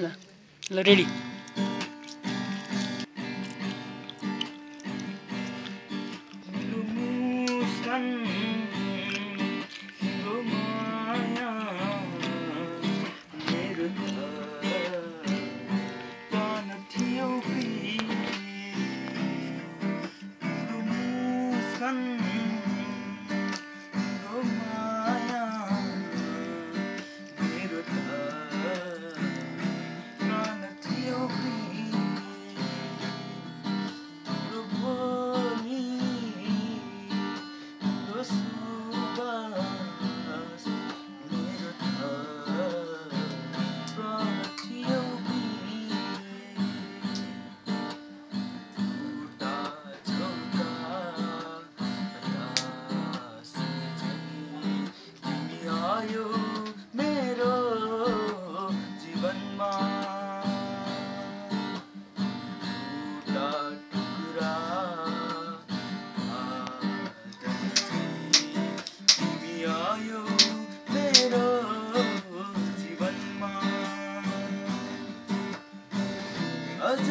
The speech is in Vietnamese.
là là ready Thank you. आयो मेरो जीवनमा। टुक्रा तिमी आयो मेरो जीवनमा। अझ